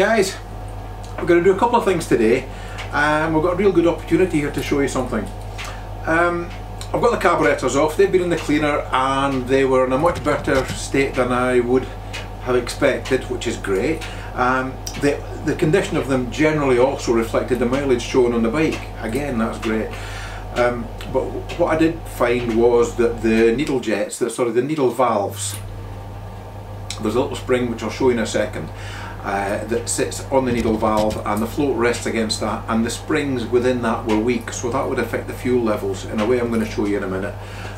guys, we're going to do a couple of things today and we've got a real good opportunity here to show you something. Um, I've got the carburetors off, they've been in the cleaner and they were in a much better state than I would have expected, which is great. Um, the, the condition of them generally also reflected the mileage shown on the bike. Again, that's great. Um, but what I did find was that the needle jets, the, sorry, the needle valves, there's a little spring which I'll show you in a second uh, that sits on the needle valve and the float rests against that and the springs within that were weak so that would affect the fuel levels in a way I'm going to show you in a minute.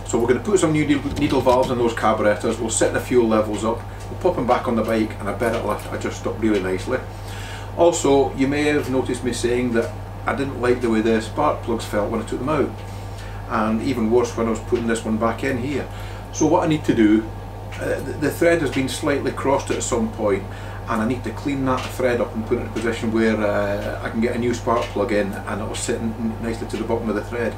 So we're going to put some new needle valves in those carburetors, we'll set the fuel levels up, we'll pop them back on the bike and I bet it'll adjust up really nicely. Also you may have noticed me saying that I didn't like the way the spark plugs felt when I took them out and even worse when I was putting this one back in here. So what I need to do uh, the thread has been slightly crossed at some point and I need to clean that thread up and put it in a position where uh, I can get a new spark plug in and it'll sit nicely to the bottom of the thread.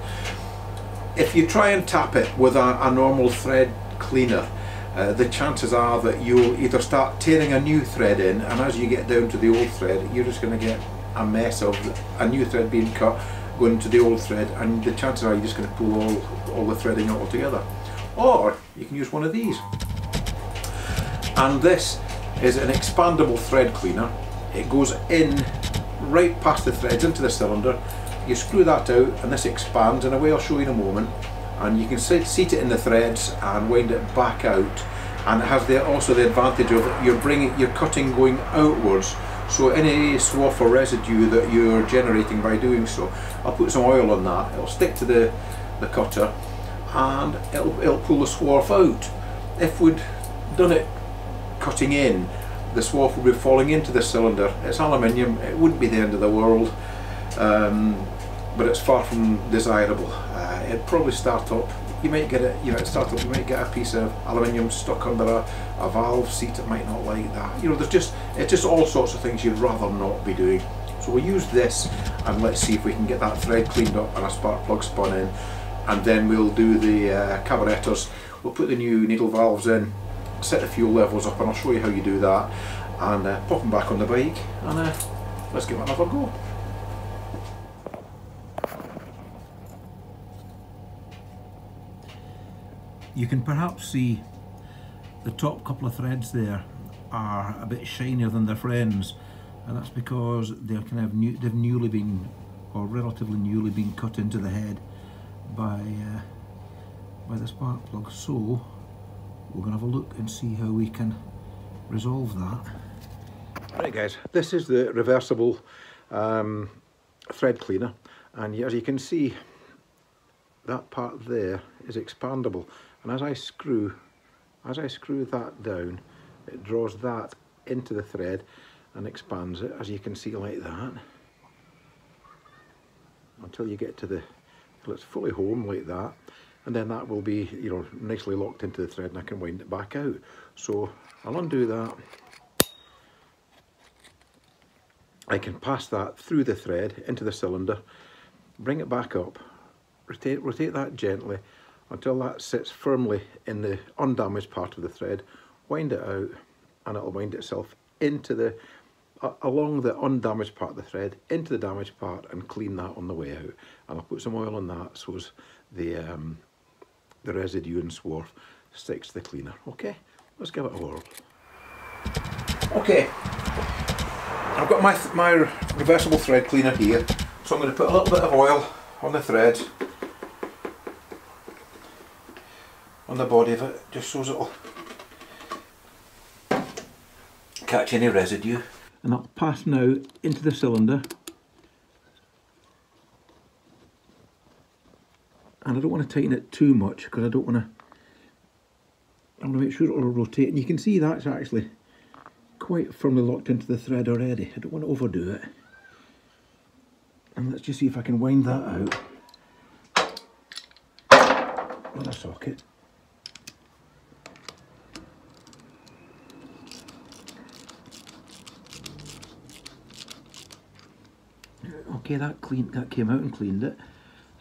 If you try and tap it with a, a normal thread cleaner uh, the chances are that you'll either start tearing a new thread in and as you get down to the old thread you're just going to get a mess of a new thread being cut going to the old thread and the chances are you're just going to pull all, all the threading out altogether. Or you can use one of these and this is an expandable thread cleaner. It goes in right past the threads into the cylinder. You screw that out and this expands in a way I'll show you in a moment. And you can seat it in the threads and wind it back out. And it has the, also the advantage of you're bringing you're cutting going outwards. So any swarf or residue that you're generating by doing so I'll put some oil on that. It'll stick to the the cutter and it'll, it'll pull the swarf out. If we'd done it cutting in, the swarf would be falling into the cylinder. It's aluminium, it wouldn't be the end of the world, um, but it's far from desirable. Uh, it'd probably start up, you might get it, you know, it start up, you might get a piece of aluminium stuck under a, a valve seat, it might not like that. You know, there's just, it's just all sorts of things you'd rather not be doing. So we'll use this and let's see if we can get that thread cleaned up and a spark plug spun in and then we'll do the uh, carburetors. We'll put the new needle valves in set the fuel levels up and I'll show you how you do that and uh, pop them back on the bike and uh, let's give it another go. You can perhaps see the top couple of threads there are a bit shinier than their friends and that's because they're kind of new, they've newly been or relatively newly been cut into the head by uh, by the spark plug so we're going to have a look and see how we can resolve that. Right guys, this is the reversible um, thread cleaner. And as you can see that part there is expandable. And as I screw as I screw that down it draws that into the thread and expands it as you can see like that. Until you get to the till it's fully home like that and then that will be you know nicely locked into the thread and I can wind it back out. So I'll undo that. I can pass that through the thread into the cylinder bring it back up rotate, rotate that gently until that sits firmly in the undamaged part of the thread wind it out and it'll wind itself into the uh, along the undamaged part of the thread into the damaged part and clean that on the way out. And I'll put some oil on that so as the um, the residue and swarf sticks to the cleaner. Okay, let's give it a whirl. Okay, I've got my, my reversible thread cleaner here, so I'm going to put a little bit of oil on the thread, on the body of it, just so it'll catch any residue. And I'll pass now into the cylinder and I don't want to tighten it too much because I don't want to I want to make sure it will rotate. And you can see that's actually quite firmly locked into the thread already. I don't want to overdo it. And let's just see if I can wind that out with a socket. Okay that clean that came out and cleaned it.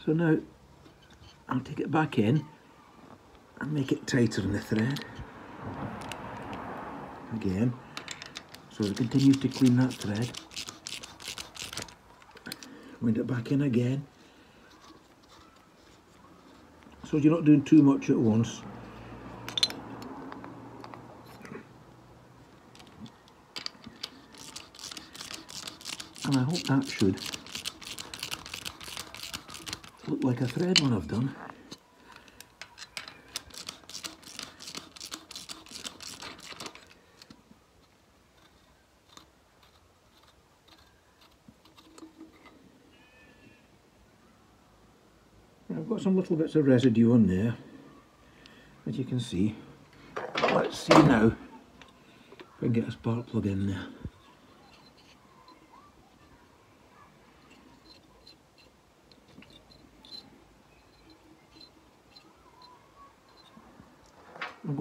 So now I'll take it back in and make it tighter in the thread again So it continues to clean that thread. Wind it back in again. So you're not doing too much at once. And I hope that should look like a thread when I've done. I've got some little bits of residue on there, as you can see. Let's see now if I can get a spark plug in there.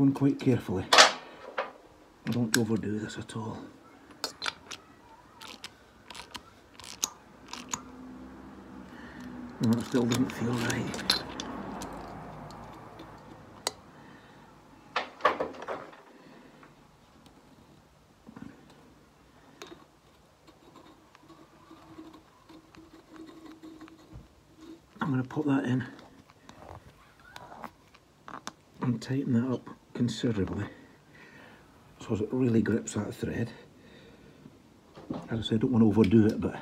Going quite carefully. I don't overdo this at all. Still doesn't feel right. I'm going to put that in and tighten that up considerably so it really grips that thread. As I said, I don't want to overdo it, but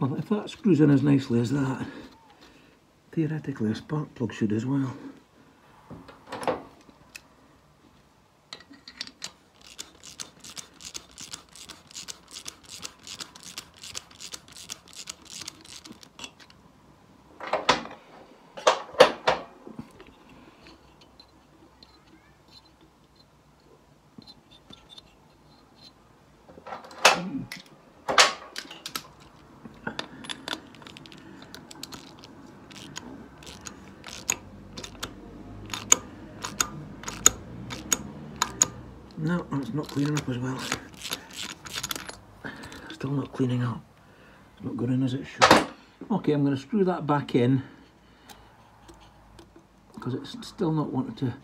Well, if that screws in as nicely as that, theoretically a spark plug should as well. No, it's not cleaning up as well. Still not cleaning up. It's not going in as it should. Okay, I'm going to screw that back in because it's still not wanting to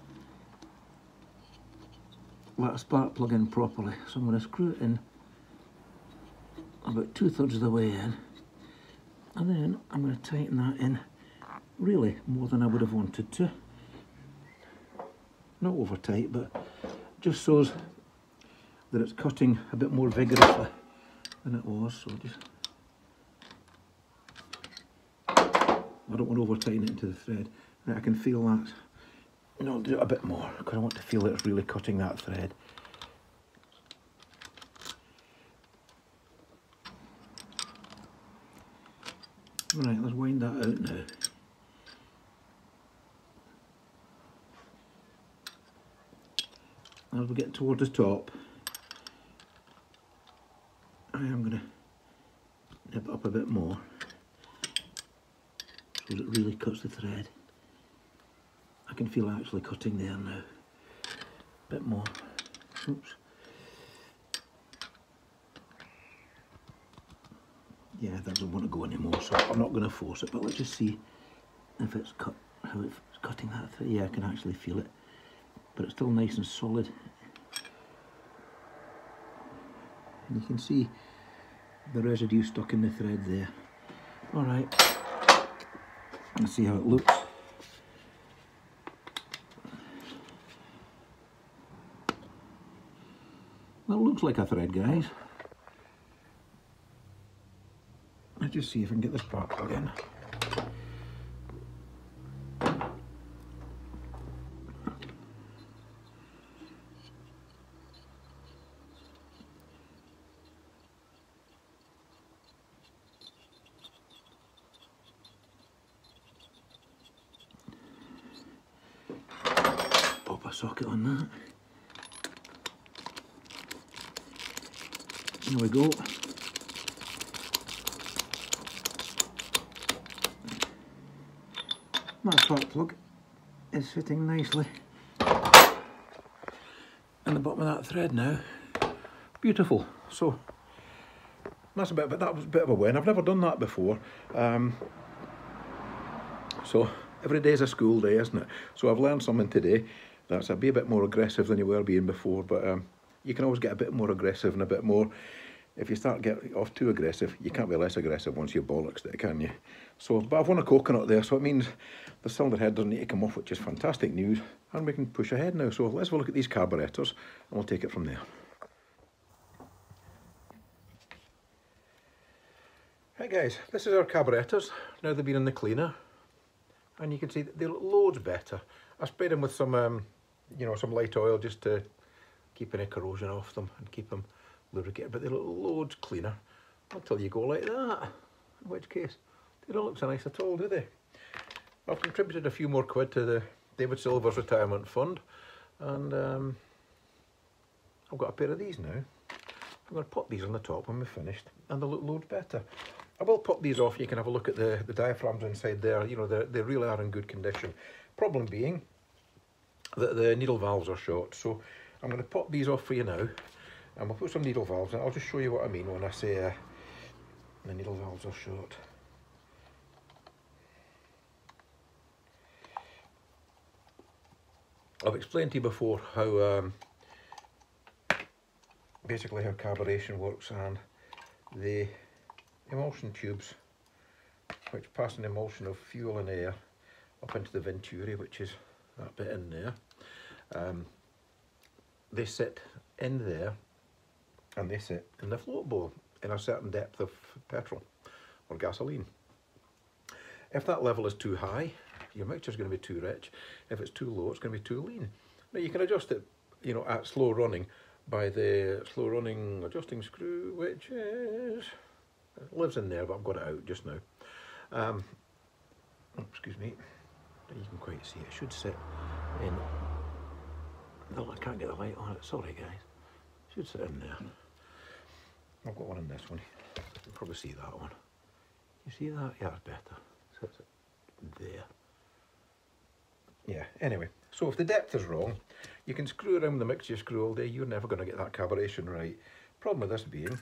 let a spark plug in properly. So I'm going to screw it in about two thirds of the way in and then I'm going to tighten that in really more than I would have wanted to. Not over tight, but just so that it's cutting a bit more vigorously than it was. So just I don't want to over tighten it into the thread. I can feel that. You know, do it a bit more because I want to feel that it's really cutting that thread. Right, let's wind that out now. as we get towards the top I am going to nip up a bit more that it really cuts the thread. I can feel actually cutting there now. A bit more. Oops. Yeah, that doesn't want to go anymore, so I'm not going to force it, but let's just see if it's cut, how it's cutting that thread. Yeah, I can actually feel it but it's still nice and solid. And you can see the residue stuck in the thread there. Alright, let's see how it looks. Well, it looks like a thread, guys. Let's just see if I can get this part plug in. socket on that. There we go. my spark plug is fitting nicely in the bottom of that thread now. Beautiful. So that's a bit, but that was a bit of a win. I've never done that before. Um, so every day is a school day, isn't it? So I've learned something today. That's a be a bit more aggressive than you were being before, but um, you can always get a bit more aggressive and a bit more. If you start getting off too aggressive, you can't be less aggressive once you're bollocks it, can you? So, but I've won a coconut there, so it means the cylinder head doesn't need to come off, which is fantastic news. And we can push ahead now. So let's have a look at these carburetors and we'll take it from there. Right guys, this is our carburetors. Now they've been in the cleaner. And you can see they look loads better. I sprayed them with some, um, you know, some light oil just to keep any corrosion off them and keep them lubricated. But they look loads cleaner until you go like that. In which case, they don't look so nice at all, do they? I've contributed a few more quid to the David Silver's retirement fund. And um, I've got a pair of these now. I'm going to pop these on the top when we're finished and they'll look loads better. I will pop these off, you can have a look at the, the diaphragms inside there, you know, they really are in good condition. Problem being that the needle valves are short, so I'm going to pop these off for you now, and we'll put some needle valves in. I'll just show you what I mean when I say uh, the needle valves are short. I've explained to you before how um, basically how carburation works and the emulsion tubes which pass an emulsion of fuel and air up into the venturi which is that bit in there um, they sit in there and they sit in the float bowl in a certain depth of petrol or gasoline. If that level is too high your mixture is going to be too rich. If it's too low it's going to be too lean. Now you can adjust it you know at slow running by the slow running adjusting screw which is lives in there but I've got it out just now. Um, excuse me. You can quite see it. it should sit in no I can't get the light on it. Sorry guys. It should sit in there I've got one in this one you can probably see that one you see that? yeah it's better so there yeah anyway so if the depth is wrong you can screw around with the mixture screw all day, you're never going to get that carburation right. Problem with this being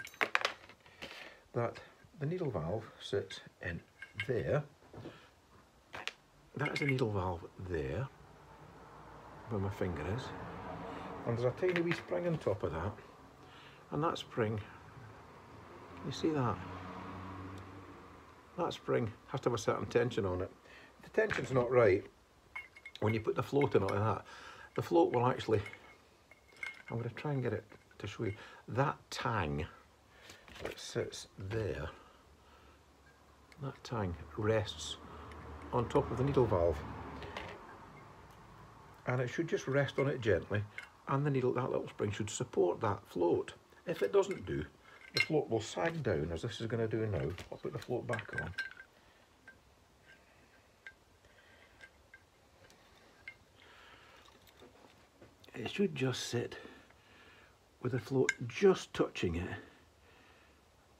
that the needle valve sits in there. That is a needle valve there, where my finger is. And there's a tiny wee spring on top of that. And that spring, you see that? That spring has to have a certain tension on it. If the tension's not right, when you put the float in it like that, the float will actually, I'm going to try and get it to show you, that tang that sits there, that tang rests on top of the needle valve and it should just rest on it gently and the needle, that little spring should support that float. If it doesn't do, the float will sag down as this is going to do now. I'll put the float back on. it should just sit with the float just touching it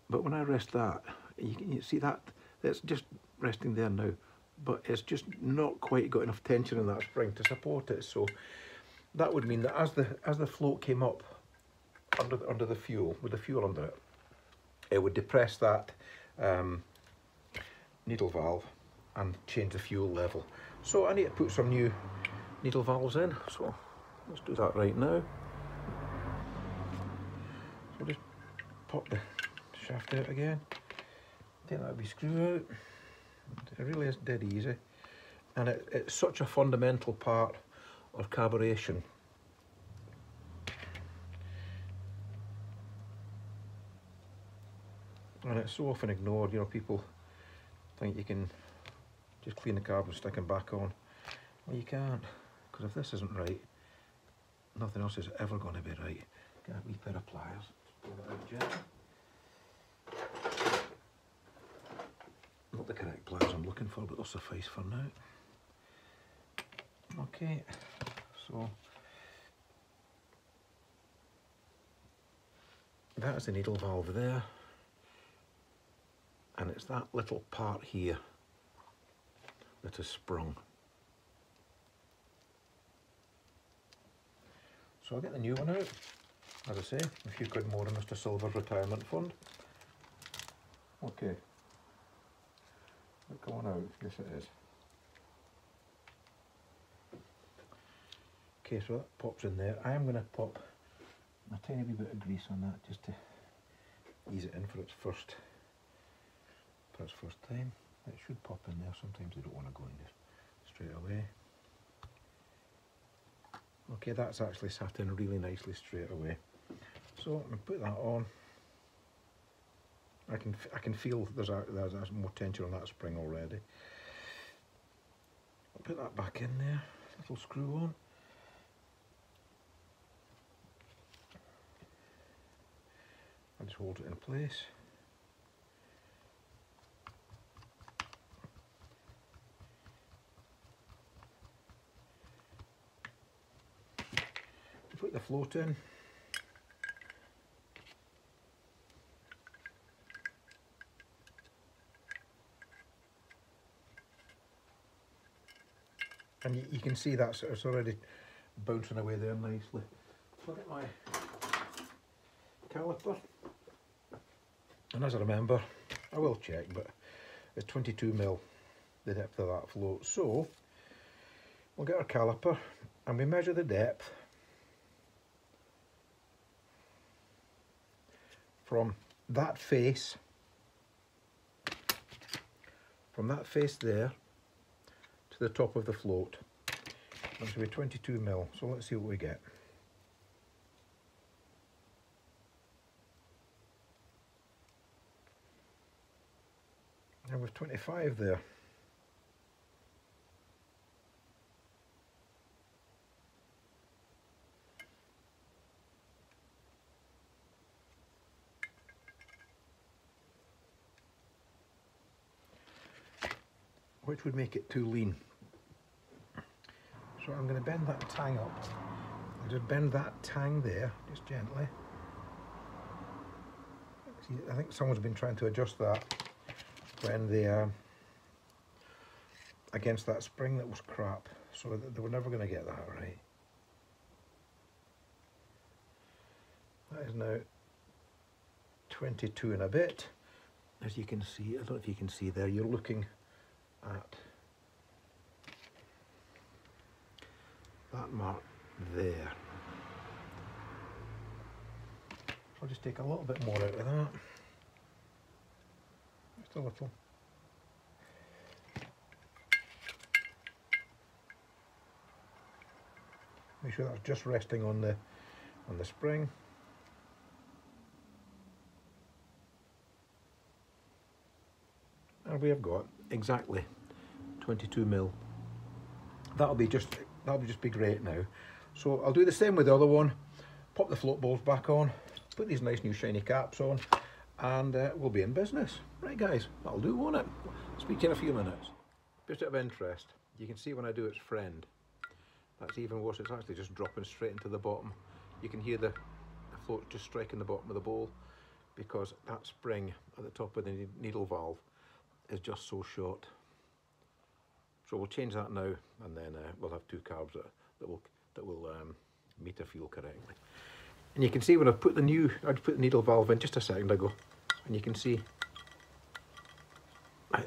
but when I rest that you can you see that it's just resting there now but it's just not quite got enough tension in that spring to support it so that would mean that as the as the float came up under the, under the fuel with the fuel under it it would depress that um, needle valve and change the fuel level so I need to put some new needle valves in so Let's do that right now. So just pop the shaft out again. Take that wee screw out. It really is dead easy. And it, it's such a fundamental part of carburation. And it's so often ignored, you know, people think you can just clean the carb and stick them back on. Well, you can't, because if this isn't right, nothing else is ever going to be right. Get a wee pair of pliers. Not the correct pliers I'm looking for, but they'll suffice for now. Okay, so that is the needle valve there and it's that little part here that has sprung. So I'll get the new one out. As I say, a few quid more in Mr Silver's retirement fund. Okay. Look on out, yes it is. Okay, so that pops in there. I am going to pop a tiny bit of grease on that just to ease it in for its first its first time. It should pop in there. Sometimes they don't want to go in just straight away. Okay, that's actually sat in really nicely straight away. So I'm gonna put that on. I can I can feel there's a, there's more tension on that spring already. I'll put that back in there. Little screw on. I just hold it in place. Put the float in. and you, you, can see that it's already bouncing away there nicely. Look at my caliper. And as I remember, I will check, but it's 22 mil the depth of that float. So we'll get our caliper and we measure the depth from that face, from that face there to the top of the float. That's to be 22 mil, so let's see what we get. And with 25 there. Which would make it too lean. So I'm going to bend that tang up. I'll just bend that tang there, just gently. See, I think someone's been trying to adjust that when they uh, against that spring that was crap, so they were never going to get that right. That is now 22 and a bit. As you can see, I don't know if you can see there, you're looking at that mark there. I'll just take a little bit more out of that. Just a little. Make sure that's just resting on the on the spring. And we have got exactly 22 mil. That'll be just that'll just be great now. So I'll do the same with the other one. Pop the float bowls back on, put these nice new shiny caps on, and uh, we'll be in business. Right guys, that'll do, won't it? Speak to you in a few minutes. Bit of interest, you can see when I do its friend. That's even worse, it's actually just dropping straight into the bottom. You can hear the, the float just striking the bottom of the bowl because that spring at the top of the needle valve is just so short. So we'll change that now and then uh, we'll have two carbs that, that will, that will um, meter fuel correctly. And you can see when I've put the new, I put the needle valve in just a second ago and you can see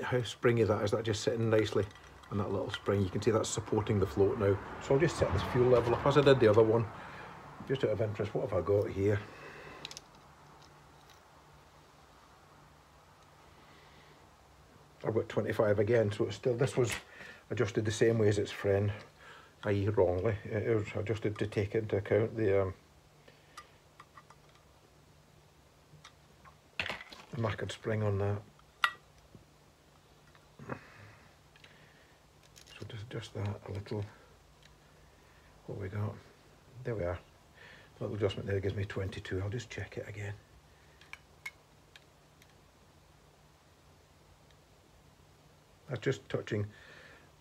how springy that is, that just sitting nicely on that little spring. You can see that's supporting the float now. So I'll just set this fuel level up as I did the other one. Just out of interest, what have I got here? I've 25 again, so it's still, this was adjusted the same way as its friend, i.e. wrongly. It was adjusted to take into account the, um, spring on that. So just adjust that a little. What we got? There we are. A little adjustment there gives me 22. I'll just check it again. that's just touching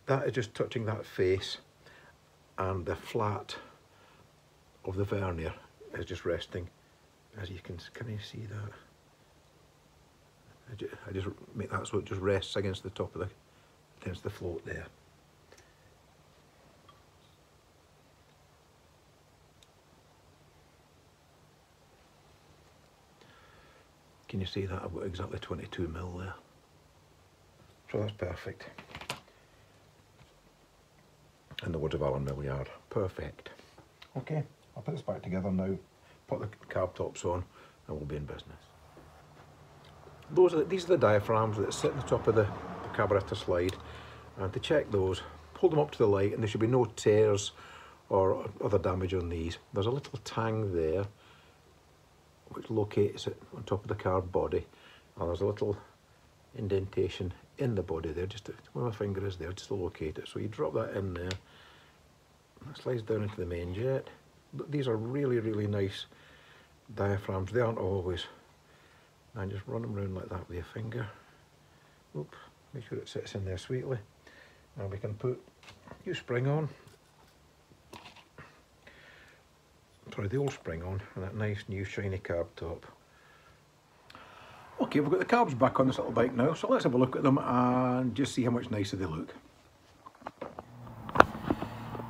that is just touching that face and the flat of the vernier is just resting as you can can you see that I just, I just make that so it just rests against the top of the against the float there Can you see that? I've got exactly 22 mil there. So that's perfect. In the words of Allen Millyard, perfect. Okay, I'll put this back together now, put the carb tops on, and we'll be in business. Those are, these are the diaphragms that sit on the top of the, the carburetor slide, and to check those, pull them up to the light, and there should be no tears or other damage on these. There's a little tang there, which locates it on top of the carb body, and there's a little indentation in the body there, just where my finger is there, just to locate it. So you drop that in there, that slides down into the main jet. But these are really, really nice diaphragms. They aren't always. And just run them around like that with your finger. Oop, make sure it sits in there sweetly. Now we can put new spring on. Sorry, the old spring on and that nice new shiny carb top. Okay, we've got the carbs back on this little bike now, so let's have a look at them and just see how much nicer they look.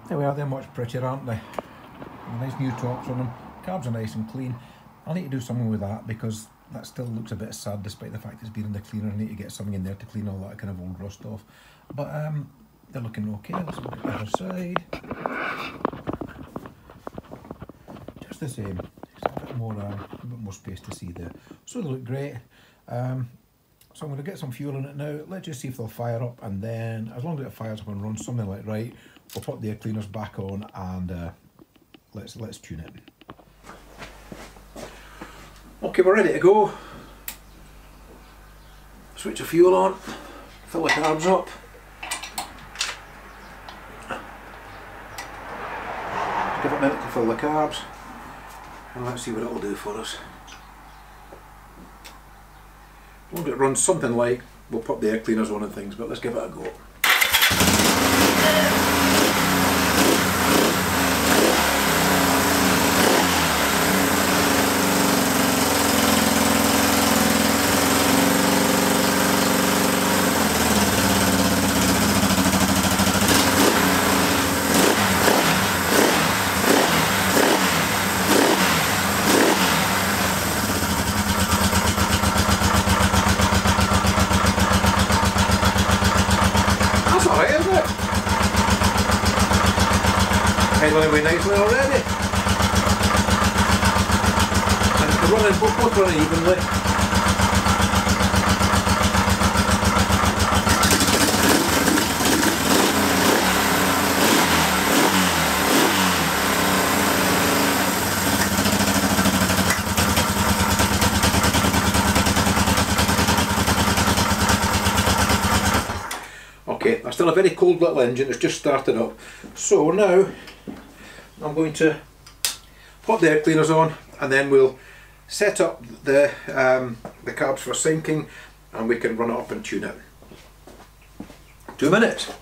There we are, they're much prettier, aren't they? Nice new tops on them. Carbs are nice and clean. I need to do something with that because that still looks a bit sad despite the fact it's been in the cleaner. I need to get something in there to clean all that kind of old rust off. But um, they're looking okay. Let's look at the other side. Just the same more uh, a bit more space to see there. So they look great. Um, so I'm going to get some fuel in it now. Let's just see if they'll fire up, and then as long as it fires up and runs something like right, we'll put the air cleaners back on and uh, let's let's tune it. Okay, we're ready to go. Switch the fuel on, fill the carbs up. Give it a minute to fill the carbs and let's see what it'll do for us. As it runs something like, we'll put the air cleaners on and things, but let's give it a go. handling very nicely already. Both, both running evenly. Okay, that's still a very cold little engine, it's just started up. So now I'm going to put the air cleaners on and then we'll set up the, um, the carbs for syncing and we can run it up and tune it. Two minutes.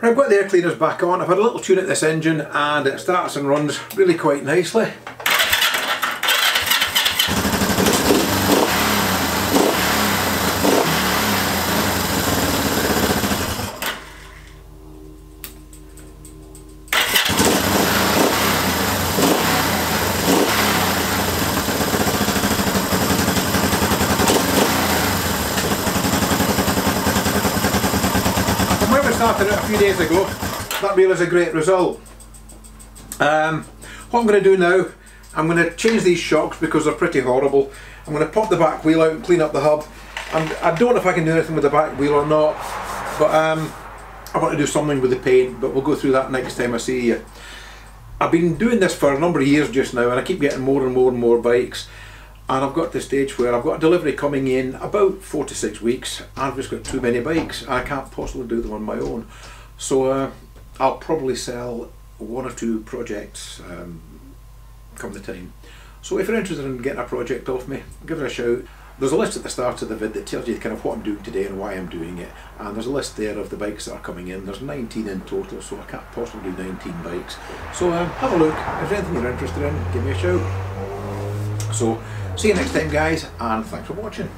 Right, I've got the air cleaners back on, I've had a little tune at this engine and it starts and runs really quite nicely. started a few. That really is a great result. Um, what I'm going to do now, I'm going to change these shocks because they're pretty horrible. I'm going to pop the back wheel out and clean up the hub. And I don't know if I can do anything with the back wheel or not, but um, I want to do something with the paint, but we'll go through that next time I see you. I've been doing this for a number of years just now and I keep getting more and more and more bikes and I've got to the stage where I've got a delivery coming in about four to six weeks I've just got too many bikes I can't possibly do them on my own so uh, I'll probably sell one or two projects um, come the time. So if you're interested in getting a project off me give it a shout. There's a list at the start of the vid that tells you kind of what I'm doing today and why I'm doing it and there's a list there of the bikes that are coming in. There's 19 in total so I can't possibly do 19 bikes. So um, have a look. If there's anything you're interested in give me a shout. So See you next time guys and thanks for watching.